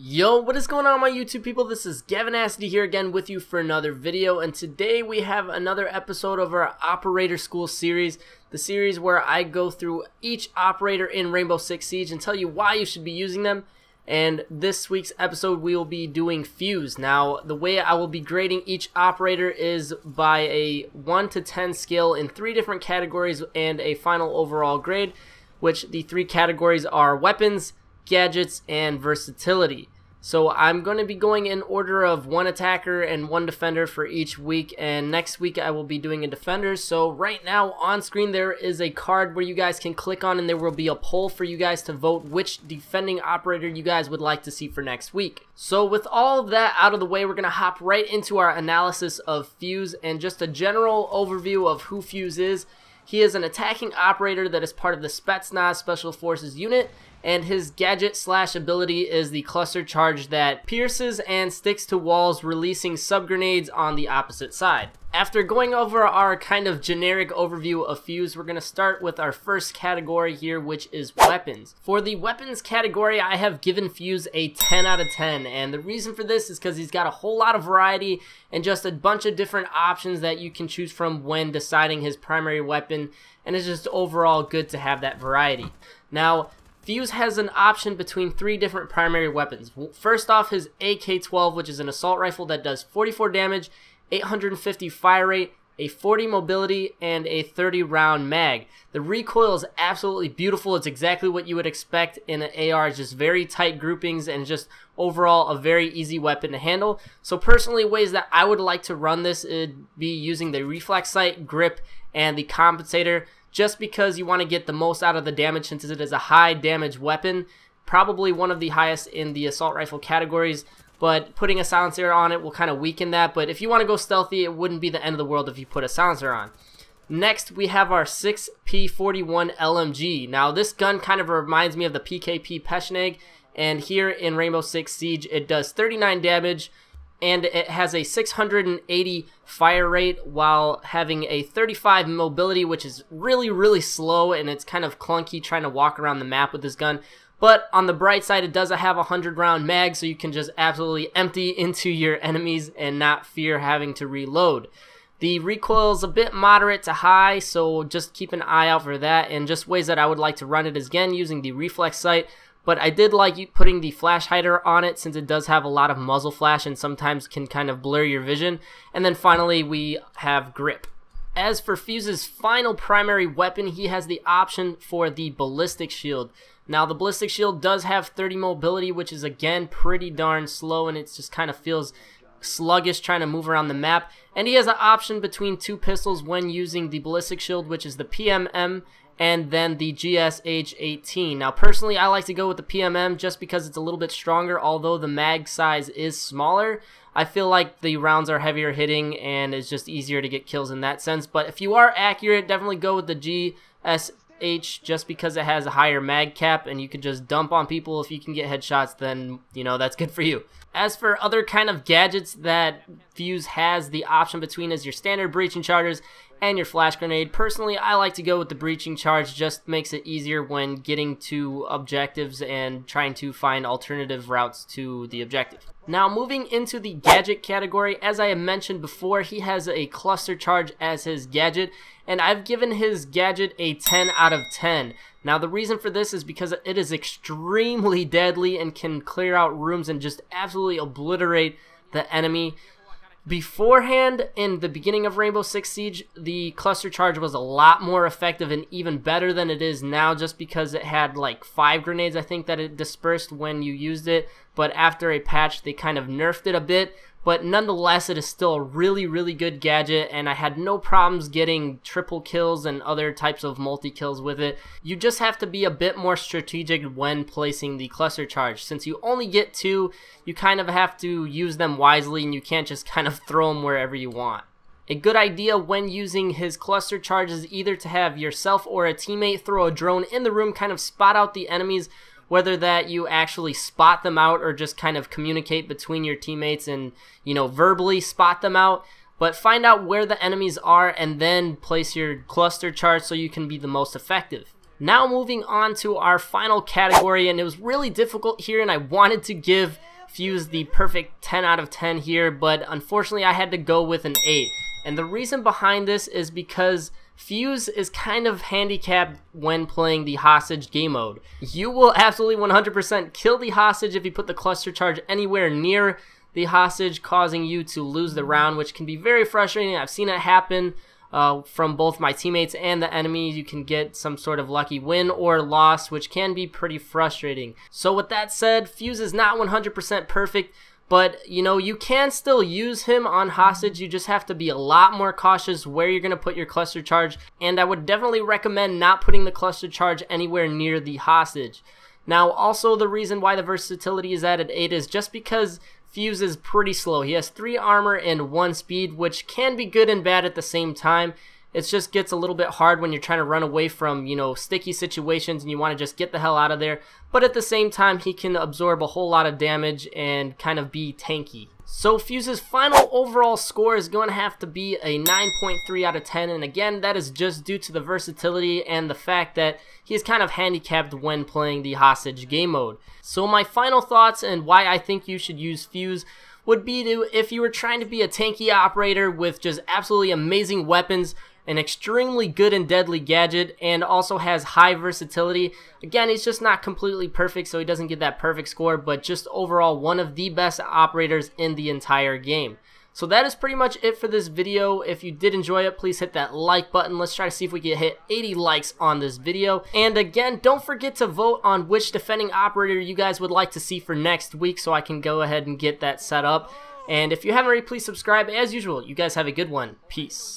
Yo, what is going on my YouTube people? This is GavinAcity here again with you for another video and today we have another episode of our Operator School series, the series where I go through each operator in Rainbow Six Siege and tell you why you should be using them. And this week's episode we will be doing Fuze. Now, the way I will be grading each operator is by a 1 to 10 scale in three different categories and a final overall grade, which the three categories are weapons, gadgets, and versatility. So I'm going to be going in order of one attacker and one defender for each week and next week I will be doing a defender. So right now on screen there is a card where you guys can click on and there will be a poll for you guys to vote which defending operator you guys would like to see for next week. So with all of that out of the way we're going to hop right into our analysis of Fuze and just a general overview of who Fuze is. He is an attacking operator that is part of the Spetsnaz Special Forces unit and his gadget slash ability is the cluster charge that pierces and sticks to walls releasing sub grenades on the opposite side. After going over our kind of generic overview of Fuze, we're going to start with our first category here, which is weapons. For the weapons category, I have given Fuze a 10 out of 10, and the reason for this is because he's got a whole lot of variety and just a bunch of different options that you can choose from when deciding his primary weapon, and it's just overall good to have that variety. Now, Fuze has an option between three different primary weapons. First off, his AK-12, which is an assault rifle that does 44 damage, 850 fire rate, a 40 mobility, and a 30 round mag. The recoil is absolutely beautiful. It's exactly what you would expect in an AR. It's just very tight groupings and just overall a very easy weapon to handle. So personally, ways that I would like to run this would be using the reflex sight, grip, and the compensator just because you want to get the most out of the damage since it is a high damage weapon. Probably one of the highest in the assault rifle categories, but putting a silencer on it will kind of weaken that. But if you want to go stealthy, it wouldn't be the end of the world if you put a silencer on. Next, we have our 6P41 LMG. Now, this gun kind of reminds me of the PKP Pecheneg, and here in Rainbow Six Siege, it does 39 damage, and it has a 680 fire rate while having a 35 mobility which is really really slow and it's kind of clunky trying to walk around the map with this gun. But on the bright side it does have a 100 round mag so you can just absolutely empty into your enemies and not fear having to reload. The recoil is a bit moderate to high so just keep an eye out for that. And just ways that I would like to run it is again using the reflex sight but I did like putting the flash hider on it since it does have a lot of muzzle flash and sometimes can kind of blur your vision. And then finally we have grip. As for Fuze's final primary weapon, he has the option for the ballistic shield. Now the ballistic shield does have 30 mobility, which is again pretty darn slow and it just kind of feels sluggish trying to move around the map. And he has an option between two pistols when using the ballistic shield, which is the PMM and then the GSH-18. Now personally I like to go with the PMM just because it's a little bit stronger although the mag size is smaller. I feel like the rounds are heavier hitting and it's just easier to get kills in that sense but if you are accurate definitely go with the GSH just because it has a higher mag cap and you can just dump on people if you can get headshots then you know that's good for you. As for other kind of gadgets that Fuze has the option between is your standard breaching charges and your flash grenade. Personally, I like to go with the breaching charge, just makes it easier when getting to objectives and trying to find alternative routes to the objective. Now moving into the gadget category, as I have mentioned before, he has a cluster charge as his gadget, and I've given his gadget a 10 out of 10. Now the reason for this is because it is extremely deadly and can clear out rooms and just absolutely obliterate the enemy. Beforehand, in the beginning of Rainbow Six Siege, the cluster charge was a lot more effective and even better than it is now just because it had like five grenades, I think, that it dispersed when you used it. But after a patch, they kind of nerfed it a bit but nonetheless it is still a really really good gadget and I had no problems getting triple kills and other types of multi kills with it. You just have to be a bit more strategic when placing the cluster charge. Since you only get two, you kind of have to use them wisely and you can't just kind of throw them wherever you want. A good idea when using his cluster charge is either to have yourself or a teammate throw a drone in the room, kind of spot out the enemies whether that you actually spot them out or just kind of communicate between your teammates and, you know, verbally spot them out. But find out where the enemies are and then place your cluster charge so you can be the most effective. Now moving on to our final category, and it was really difficult here, and I wanted to give Fuze the perfect 10 out of 10 here, but unfortunately I had to go with an 8. And the reason behind this is because Fuze is kind of handicapped when playing the hostage game mode. You will absolutely 100% kill the hostage if you put the cluster charge anywhere near the hostage, causing you to lose the round, which can be very frustrating. I've seen it happen uh, from both my teammates and the enemies. You can get some sort of lucky win or loss, which can be pretty frustrating. So with that said, Fuze is not 100% perfect, but you know, you can still use him on hostage. You just have to be a lot more cautious where you're going to put your cluster charge. And I would definitely recommend not putting the cluster charge anywhere near the hostage. Now, also the reason why the versatility is at 8 is just because Fuze is pretty slow. He has 3 armor and 1 speed, which can be good and bad at the same time. It just gets a little bit hard when you're trying to run away from, you know, sticky situations and you want to just get the hell out of there. But at the same time, he can absorb a whole lot of damage and kind of be tanky. So Fuze's final overall score is going to have to be a 9.3 out of 10 and again that is just due to the versatility and the fact that he is kind of handicapped when playing the hostage game mode. So my final thoughts and why I think you should use Fuze would be to if you were trying to be a tanky operator with just absolutely amazing weapons an extremely good and deadly gadget, and also has high versatility. Again, he's just not completely perfect, so he doesn't get that perfect score, but just overall one of the best operators in the entire game. So that is pretty much it for this video. If you did enjoy it, please hit that like button. Let's try to see if we can hit 80 likes on this video. And again, don't forget to vote on which defending operator you guys would like to see for next week so I can go ahead and get that set up. And if you haven't already, please subscribe. As usual, you guys have a good one. Peace.